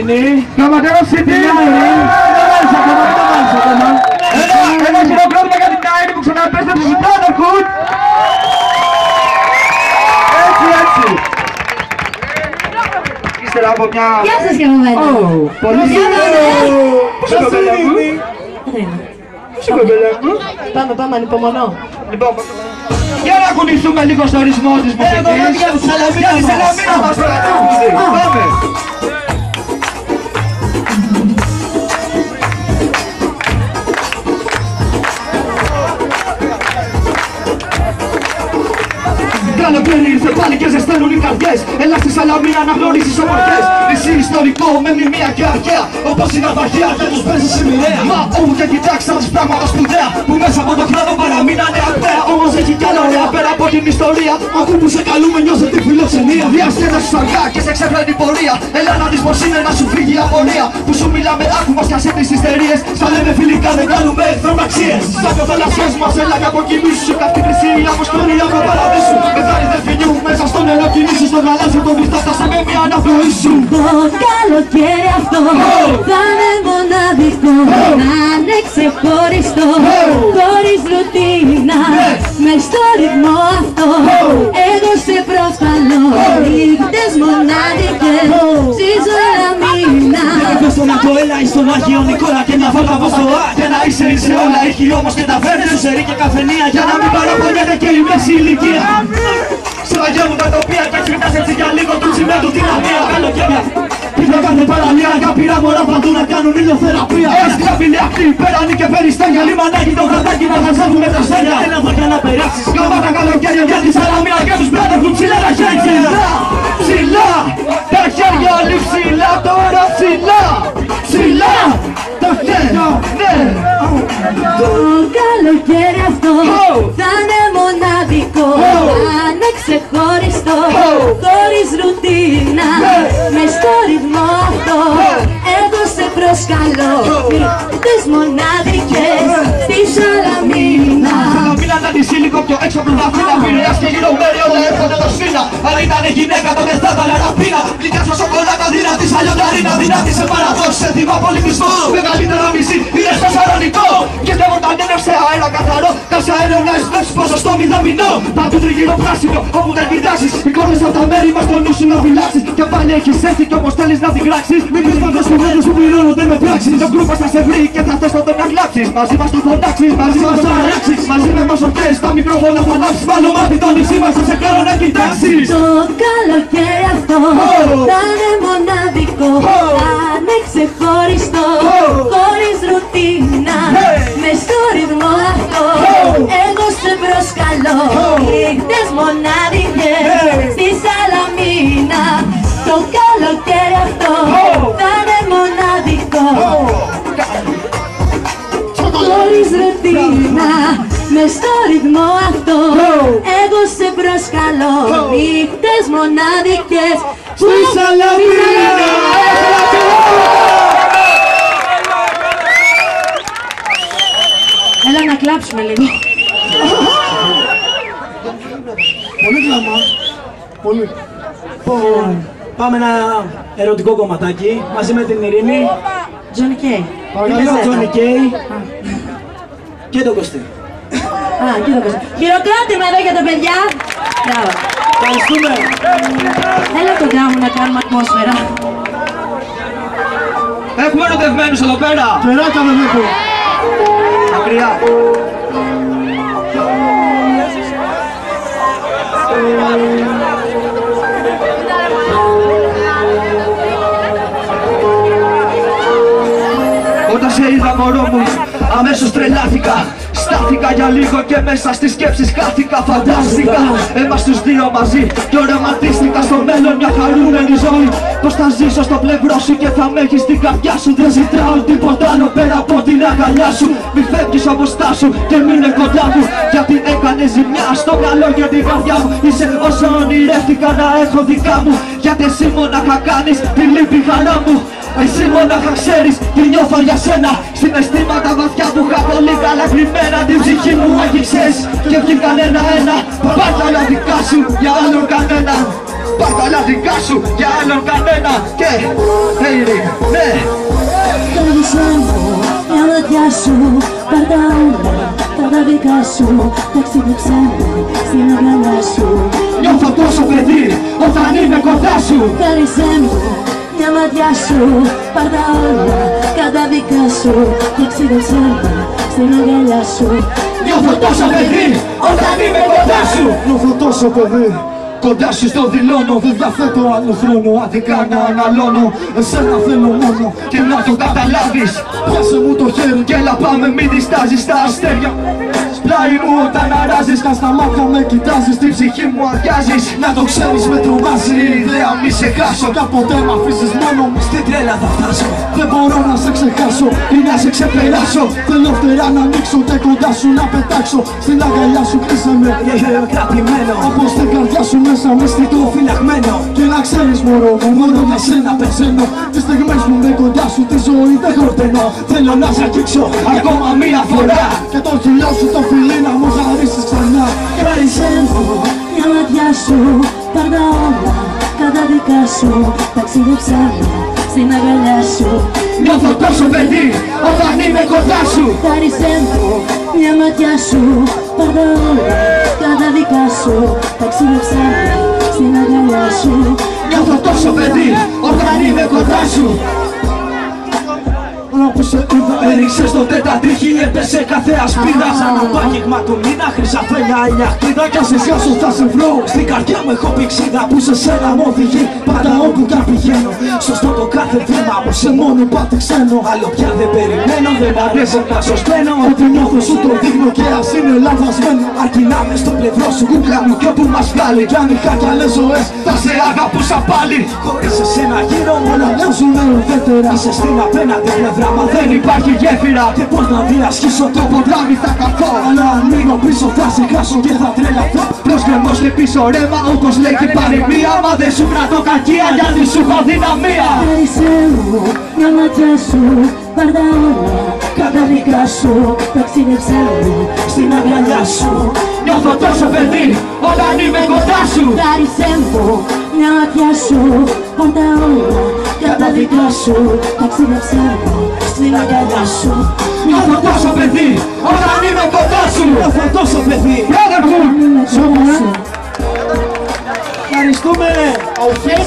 Καματέρο City! Ένα, ένα χειροκρότημα για την Νάινη που ξαναπέστρεψε στην Brotherhood! Έτσι, έτσι! Ύστερα από μια... Γεια σας και από μένα. Ω, πολύ Γεια σας, σημαντικό. Πώς είναι κοπέλα μου; Κατερίνα. Πώς είναι κοπέλα μου; Πάμε, πάμε, ανυπομονώ. Λοιπόν, για να κουνηθούμε λίγο στο ρυθμό της μουσικής. για τη Σαλαμίνα Για τη μας. Σαλαμίνα μας τώρα, Πάμε. Έλα στη Σαλαμίνα να γνωρίσεις ομορφές Νησί ιστορικό με μνημεία και αρχαία. Όπως η ναυαγία και τους παίζεις η μοιραία. Μα όπου και κοιτάξτε τις πράγματα σπουδαία Που μέσα από το κλάδο παραμείνανε ακραία. Όμως έχει κι άλλα ωραία πέρα από την ιστορία. Αφού που σε καλούμε νιώσε τη φιλοξενία. Διαστέλνες σου αργά και σε ξέφρενη πορεία. Έλα να δεις πως είναι να σου φύγει η απορία. Που σου μιλάμε άκου μας κι ας τις ιστερίες. Σαν λέμε φιλικά δεν κάνουμε εχθρομαξίες. Σαν κοφελασιές μας έλα και αποκοιμήσου. Καυτή χρυσή αποστολή από παραδείσου. Μεθάρι δεν φινιού μέσα στο νερό κινήσεις Στο γαλάζιο το βυθάτασε με μια αναπνοή σου Το καλοκαίρι αυτό. Θα είναι μοναδικό Να είναι ξεχωριστό Χωρίς ρουτίνα Μες στο ρυθμό αυτό. Εγώ σε προσκαλώ Νύχτες μοναδικές. Στη Σαλαμίνα Πες στον Ατό, έλα εις τον Άγιο Νικόλα και μια φώτα από Α Και να είσαι σε όλα έχει όμως και τα φέρνει Σου σερί και καφενεία. Για να μην παραπονιέται και η μέση ηλικία. Σφαγιώνουν τα τοπία και έτσι φτάσεις έτσι για λίγο του τσιμέντου την αμία Καλοκαίρια πειρά μωρά παντού να κάνουν ηλιοθεραπεία. Ως την απειλή αυτή πέραν και περιστάγια Λιμανάκι το χαρτάκι να χαζεύουμε τα στέλια Έλα εδώ για να περάσεις. Κόμμα τα καλοκαίρια για τη Σαλαμίνα και τους μπράτες που ψηλά τα χέρια. Ψηλά, τα χέρια τη σύλλικο πιο έξω από την Αθήνα Πειραιάς και ήταν γυναίκα τότε θα ήταν ραπίνα Γλυκά στο σοκολάτα δυνατή σαν λιονταρίνα Δυνατή σε παραδόση, σε θύμα πολιτισμό Μεγαλύτερο μισή είναι στο σαρονικό. Και δεν όταν ένευσε αέρα καθαρό Κάψε αέριο να εισπέψεις ποσοστό μηδαμινό. Παντού τριγύρω πράσινο όπου δεν κοιτάξεις Οι κόρες από τα μέρη μας το νου σου να φυλάξεις. Και πάλι έχεις έρθει κι όμως θέλεις να την κράξεις. Μην πεις πάντως που μένεις που πληρώνονται με πράξεις. Το γκρουπ θα σε βρει και θα θες τότε να κλάψεις Μαζί μας θα φωνάξεις, μαζί μας θα αράξεις. Μαζί με μας ορκές, τα μικρόφωνα θα ανάψεις. Πάνω μάτι το νησί μας θα σε κάνω να κοιτάξεις. Το καλοκαίρι αυτό. Θα είναι μοναδικό Θα είναι ξεχωριστό. Χωρίς ρουτίνα Μες στο ρυθμό αυτό. Εγώ σε προσκαλώ. Νύχτες μοναδικές Στη Σαλαμίνα. Το καλοκαίρι αυτό θα είναι μοναδικό Χωρίς ρουτίνα Μες στο ρυθμό αυτό. Εγώ σε προσκαλώ Νύχτες μοναδικές. Στη Έλα να κλάψουμε λίγο. Πολύ κλαμά Πολύ. Λοιπόν, Πάμε ένα ερωτικό κομματάκι. Μαζί με την Ειρήνη. Τζόνι Κέι. Και τον Τζόνι Κέι. Και τον Κωστή. Α, κοίτα πως Χειροκρότημα εδώ για τα παιδιά Μπράβο. Ευχαριστούμε. Έλα κοντά μου να κάνουμε ατμόσφαιρα. Έχουμε ερωτευμένους εδώ πέρα. Τεράκα με βλέπω. Μακριά. Όταν σε είδα μωρό μου αμέσως τρελάθηκα Στάθηκα για λίγο και μέσα στις σκέψεις χάθηκα Φαντάστηκα. Εμάς τους δύο μαζί Και οραματίστηκα στο μέλλον μια χαρούμενη ζωή Πως θα ζήσω στο πλευρό σου και θα με έχεις στην καρδιά σου. Δεν ζητάω τίποτα άλλο πέρα από την αγκαλιά σου. Μη φεύγεις από μπροστά σου και μείνε κοντά μου. Γιατί έκανε ζημιά στο μυαλό και την καρδιά μου. Είσαι όσο ονειρεύτηκα να έχω δικά μου. Γιατί εσύ μονάχα κάνεις τη λύπη χαρά μου. Εσύ μόναχα ξέρεις τι νιώθω για σένα. Συναισθήματα βαθιά που είχα πολύ καλά κρυμμένα Την ψυχή μου άγγιξες. Και βγήκαν ένα-ένα Πάρ' τα όλα δικά σου για άλλο κανένα. Πάρ' τα όλα δικά σου Για άλλον κανένα. Και Eric Ναι Θέλησέ μου μια ματιά σου Πάρ' τα όλα τα τα δικά σου Ταξίδεψέ με στην αγκαλιά σου Νιώθω τόσο παιδί Όταν είμαι κοντά σου. Θέλησέ μου μια ματιά σου Πάρ' τα όλα τα δικά σου Ταξίδεψέ με στην αγκαλιά σου. Νιώθω τόσο παιδί Όταν είμαι κοντά σου. Νιώθω τόσο παιδί Κοντά σου στο δηλώνω Δεν διαθέτω άλλο χρόνο Αδικά να αναλώνω Εσένα θέλω μόνο Και να το καταλάβεις Πιάσε μου το χέρι Και έλα πάμε μην διστάζεις τα αστέρια Πλάι μου όταν αράζεις Κας στα μάτια με κοιτάζεις Την ψυχή μου αδειάζεις Να το ξέρεις με τρομάζει Η ιδέα μη σε χάσω Κάποτε μ' αφήσεις μόνο μου Στην τρέλα θα φτάσω Δεν μπορώ να σε ξεχάσω Ή να σε ξεπεράσω Θέλω φτερά να ανοίξω και κοντά σου να πετάξω Στην αγκαλιά σου κλείσε με Κρατημένο Όπως την καρδιά σου μέσα με στιτό Φυλαγμένο. Και να ξέρεις μωρό μου μόνο για σένα πεθαίνω. Τις στιγμές που με κοντά σου τη ζωή δεν χορτενώ. Θέλω να σε αγγίξω Ακόμα μία φορά. Και το χιλιό σου το φιλί να μου χαρίσεις ξανά. Θέλησέ μου μια ματιά σου Πάρ' τα όλα τα δικά σου. Ταξίδεψέ με στην αγκαλιά σου. Νιώθω τόσο παιδί Όταν είμαι κοντά σου. Χάρισέ μου μια ματιά σου Πάρ' τα όλα τα δικά σου Ταξίδεψέ με στην αγκαλιά σου. Νιώθω τόσο παιδί Όταν είμαι κοντά σου. Όλα που σε είδα Έριξες το τετατρίχι έπεσε κάθε ασπίδα. Σαν το πάγιγμα του μήνα χρυσαφέλια η αχτίδα. Κι αν σε σιάσω θα σε βρω Στην καρδιά μου έχω πηξίδα Που σε σένα μου οδηγεί. Πάντα όπου κι αν πηγαίνω Σωστό το κάθε βήμα μου Σε μόνο πάτε ξένο. Άλλο πια δεν περιμένω Δεν μ' αρέσει να σωσταίνω Ό,τι νιώθω σου το δείχνω και ας είναι λανθασμένο. Αρκεί να είμαι στο πλευρό σου Κούκλα μου κι όπου μας βγάλει. Κι αν είχα κι άλλες ζωές Θα σε αγαπούσα πάλι. Χωρίς εσένα γύρω μου Όλα μοιάζουν ουδέτερα Είσαι στην απέναντι πλευρά Μα δεν υπάρχει γέφυρα Και πώς να διασχίσω το ποτάμι θα καθώ Αλλά ανοίγω πίσω θα σε χάσω και θα τρελαθώ. Προς γκρεμός και πίσω ρέμα όπως λέει και η παροιμία Μα δεν σου κρατώ κακία γιατί σου έχω δυναμία Χάρισέ μου μια ματιά σου Πάρ' τα όλα τα δικά σου Ταξίδεψέ με στην αγκαλιά σου. Νιώθω τόσο παιδί όταν είμαι κοντά σου. Χάρισέ μου μια ματιά σου Πάρ' τα όλα τα δικά σου. Ταξίδεψέ με στην αγκαλιά σου. Νιώθω τόσο παιδί όταν είμαι κοντά σου. Νιώθω τόσο παιδί. Brotherhood Είμαι κοντά σου. Ευχαριστούμε. Okay.